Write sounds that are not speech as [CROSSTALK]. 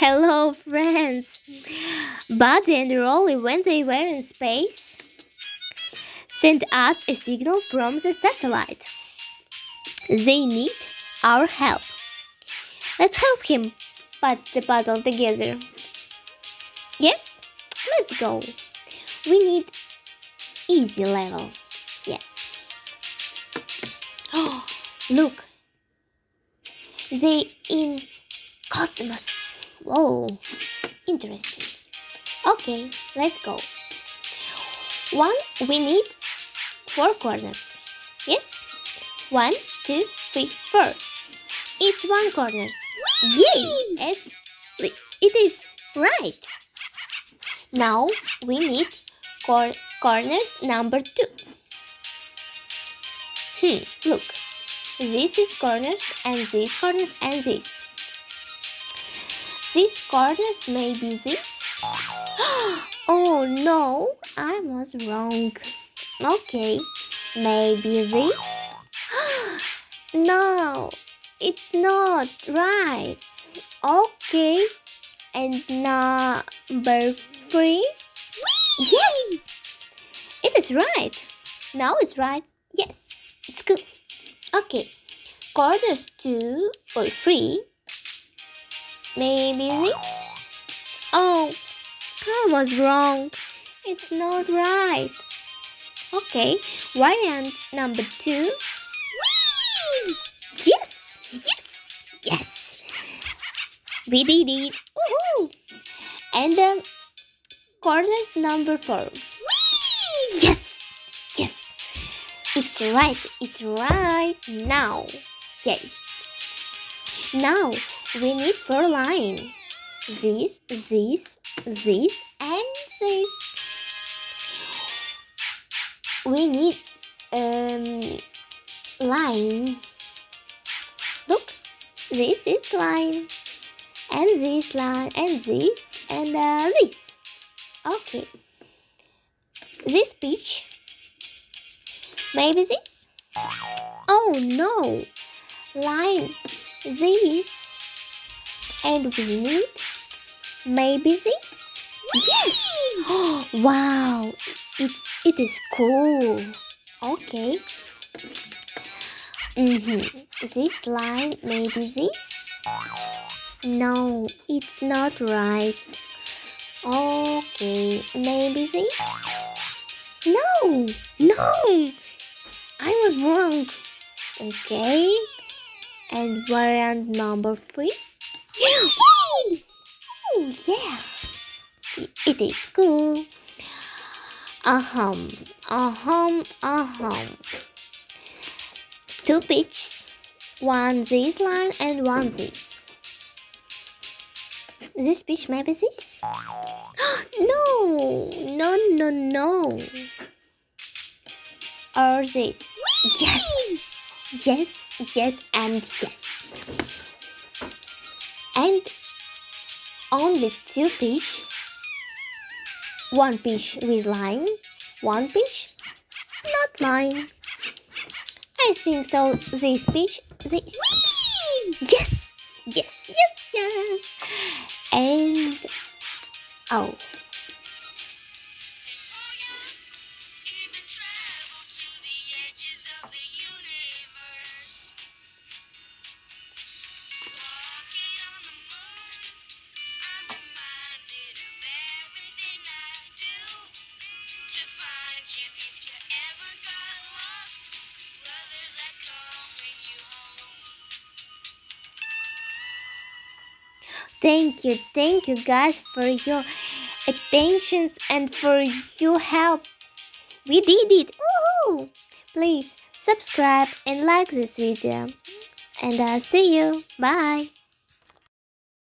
Hello, friends! Buddy and Rolly, when they were in space, sent us a signal from the satellite. They need our help. Let's help him put the puzzle together. Yes? Let's go. We need easy level. Yes. Oh, [GASPS] look. They in cosmos. Whoa, interesting. Okay, let's go. One, we need four corners. Yes? One, two, three, four. It's one corner. Yay! It's, it is right. Now we need cor corners number two. Hmm, look. This is corners and this corners and this. These corners may be this. [GASPS] oh no, I was wrong. Okay, maybe this. [GASPS] no, it's not right. Okay, and number three. Yes, it is right. Now it's right. Yes, it's good. Okay, corners two or three Maybe this? Oh, I was wrong. It's not right. Okay, variant number two. Yes, yes, yes. We did it. Woohoo! And um, corners number four. Yes, yes. It's right. It's right now. Yay. Now we need four lines. This, this, this, and this. We need um line. Look, this is line, and this line, and this, and uh, this. Okay. This peach. Maybe this. Oh no! Line. This and we need maybe this? Yes! [GASPS] wow! It's, it is cool. Okay. Mm-hmm. This line, maybe this? No, it's not right. Okay, maybe this? No! No! I was wrong. Okay. And variant number three? Oh yeah, it is cool. Ahem, ahem, ahem. Two pitches, one this line and one this. This pitch maybe this? [GASPS] no, no, no, no. Or this? Yes, yes, yes, and yes only two pieces one piece with line one piece not mine I think so this piece this. Yes yes yes yes. And oh Thank you, thank you guys for your attentions and for your help. We did it! Woohoo! Please subscribe and like this video. And I'll see you. Bye.